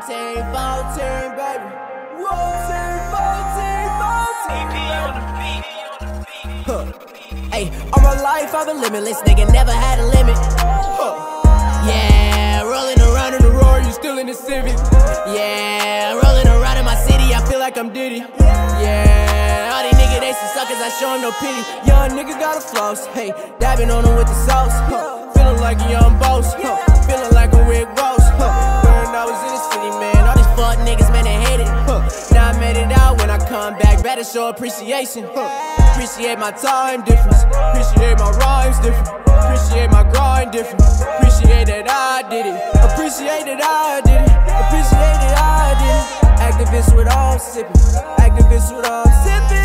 14, 14, baby. Whoa, 14, 14, 14. Huh. Hey, all my life I've been limitless, nigga, never had a limit. Huh. Yeah, rolling around in the roar, you still in the Civic. Yeah, rolling around in my city, I feel like I'm Diddy. Yeah, all these niggas, they some suckers, I show them no pity. Young nigga got a floss, hey, dabbing on them with the sauce. Huh. Feeling like a young boss, huh. Better show appreciation. Appreciate my time difference, appreciate my rhymes different, appreciate my grind different, appreciate that I did it, appreciate that I did it, appreciate that I did it. Actavis with all sipping, activists with all sipping,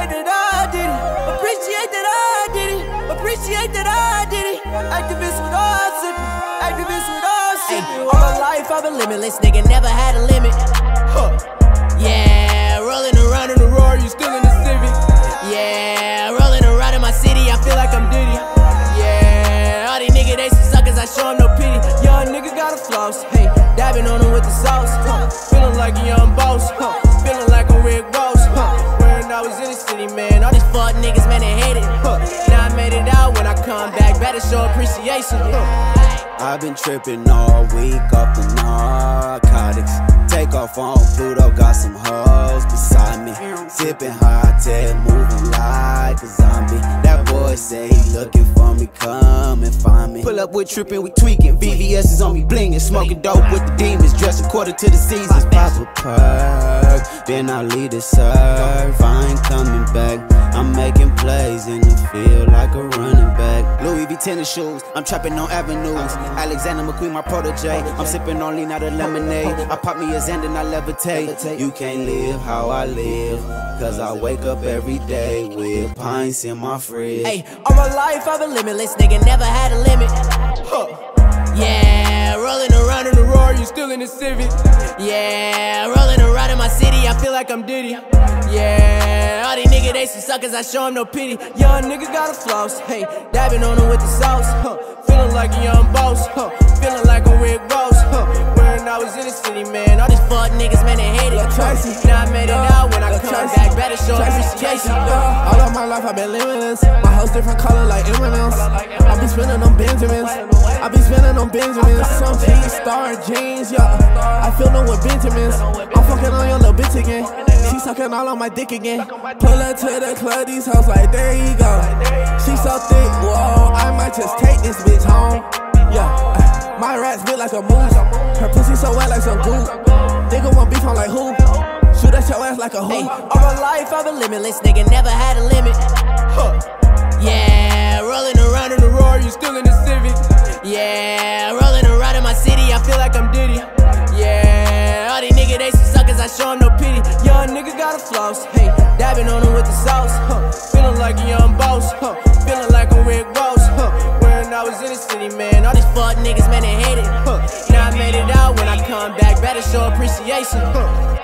appreciate that I did it, appreciate that I did it, appreciate that I did it. Actavis with all sipping, activists with all sipping. All my life I've been limitless, nigga, never had a limit. Huh. Yeah, rolling around in the roar, you still in the Civic. Yeah, rolling around in my city, I feel like I'm Diddy. Yeah, all these niggas, they some suckers, I show no pity. Young nigga got a floss, hey, dabbing on them with the sauce. Huh. Feeling like a young boss, City, man, all these fuck niggas, man, they hate it. Huh. Now I made it out when I come back, better show appreciation. Huh. I've been tripping all week off the narcotics. Take off on Pluto, got some hoes beside me. Sipping Hi-Tech, Say he looking for me, come and find me. Pull up with tripping, we tweaking. VVS is on me blinging. Smoking dope with the demons, dressed according to the seasons. Pop a perk, then I leave the surf. I ain't coming back. Tennis shoes, I'm trapping on avenues. Alexander McQueen, my protege. I'm sipping on lean out of lemonade. I pop me a Xand and I levitate. You can't live how I live, cause I wake up every day with pints in my fridge. Hey, all my life I've been limitless, nigga, never had a limit. Huh. Yeah, still in the Civic. Yeah, rolling around in my city, I feel like I'm Diddy. Yeah, all these niggas, they some suckers, I show them no pity. Young nigga got a floss, hey, dabbing on them with the sauce. Huh. Feeling like a young boss, huh. feeling like a Rick Ross. Huh. When I was in the city, man, all these fuck niggas, man, they hate it. Huh. Now I made it out when I come back, better show appreciation. Huh. All of my life I've been living this. My house different color like M&M's. I be spending on Benjamins. I be spending on Benjamins. Some G-Star jeans, yeah. I feel no with Benjamins. I'm fucking on your little bitch again. She sucking all on my dick again. Pull her to the club, these hoes like, there you go. She so thick, whoa. I might just take this bitch home. Yeah. uh, My rats bit like a moose. Her pussy so wet like some goo. Nigga want beef, I'm like who? Shoot at your ass like a who? all my life I've been limitless, nigga, never had a limit. Huh. Yeah, rolling around in the roar, you still in the Civic. Yeah, rolling around in my city, I feel like I'm Diddy. Yeah, all these niggas, they some suckers, I show no pity. Young nigga got a floss, hey, dabbing on them with the sauce. Huh. Feeling like a young boss, huh. feeling like a Rick Ross. Huh. When I was in the city, man, all these fuck niggas, man, they hate it. Huh. Now I made it out when I come back, better show appreciation. Huh.